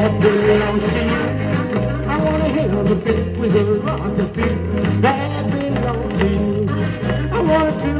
that belongs to you. I want to hear the beat with a rock and beat that belongs to you. I want to feel